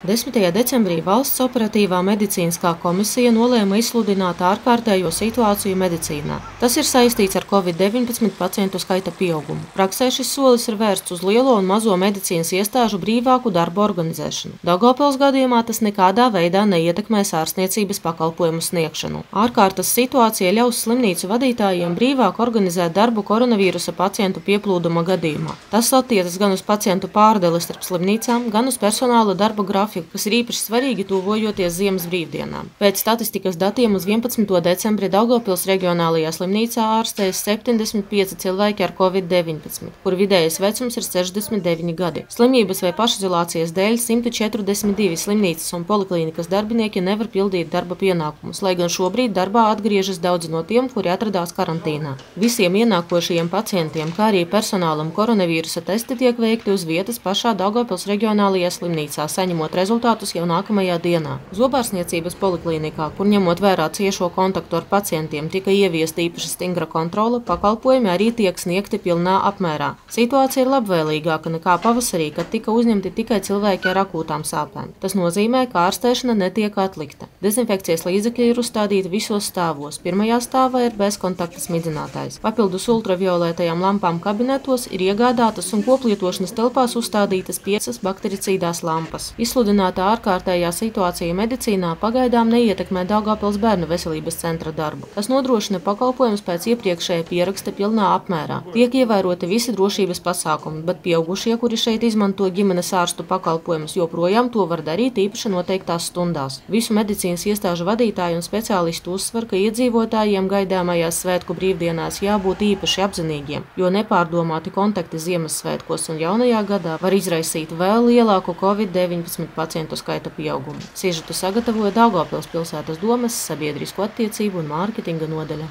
10. decembrī Valsts operatīvā medicīniskā komisija nolēma izsludināt ārkārtējo situāciju medicīnā. Tas ir saistīts ar Covid-19 pacientu skaita pieaugumu. Praksē šis solis ir vērsts uz lielo un mazo medicīnas iestāžu brīvāku darbu organizēšanu. Daugavpils gadījumā tas nekādā veidā neietekmēs ārstniecības pakalpojumu sniegšanu. Ārkārtas situācija ļaus slimnīcu vadītājiem brīvāk organizēt darbu koronavīrusa pacientu pieplūduma gadījumā. Tas attiecas gan uz pacientu pārdeli starp slimnīcām, gan uz personāla darba grafiku grafiku, kas ir īpaši svarīgi tuvojoties ziemas brīvdienām. Pēc statistikas datiem uz 11. decembri Daugavpils reģionālajā slimnīcā ārstējas 75 cilvēki ar covid-19, kur vidējais vecums ir 69 gadi. Slimības vai pašizolācijas dēļ 142 slimnīcas un poliklīnikas darbinieki nevar pildīt darba pienākumus, lai gan šobrīd darbā atgriežas daudzi no tiem, kuri atradās karantīnā. Visiem ienākošajiem pacientiem, kā arī personālam koronavīrusa testi tiek veikti uz vietas pašā Daugavpils reģionālajā slimnīcā, saņemot rezultātus jau nākamajā dienā. Zobārstniecības poliklīnikā, kur ņemot vērā ciešo kontaktu ar pacientiem, tika ieviesta īpaši stingra kontrole, pakalpojumi arī tiek sniegti pilnā apmērā. Situācija ir labvēlīgāka nekā pavasarī, kad tika uzņemti tikai cilvēki ar akūtām sāpēm. Tas nozīmē, ka ārstēšana netiek atlikta. Dezinfekcijas līdzekļi ir uzstādīti visos stāvos. Pirmajā stāvā ir bezkontakta smidzinātājs. Papildus ultravioletējām lampām kabinetos ir iegādātas un koplietošanas telpās uzstādītas piecas baktericīdās lampas. Izsludināt izsludinātā ārkārtējā situācija medicīnā pagaidām neietekmē Daugavpils bērnu veselības centra darbu. Tas nodrošina pakalpojumus pēc iepriekšēja pieraksta pilnā apmērā. Tiek ievēroti visi drošības pasākumi, bet pieaugušie, kuri šeit izmanto ģimenes ārstu pakalpojumus, joprojām to var darīt īpaši noteiktās stundās. Visu medicīnas iestāžu vadītāji un speciālisti uzsver, ka iedzīvotājiem gaidāmajās svētku brīvdienās jābūt īpaši apzinīgiem, jo nepārdomāti kontakti Ziemassvētkos un jaunajā gadā var izraisīt vēl lielāku Covid-19 pacientu skaita pieaugumu. Sižetu sagatavoja Daugavpils pilsētas domes sabiedrisko attiecību un mārketinga nodaļa.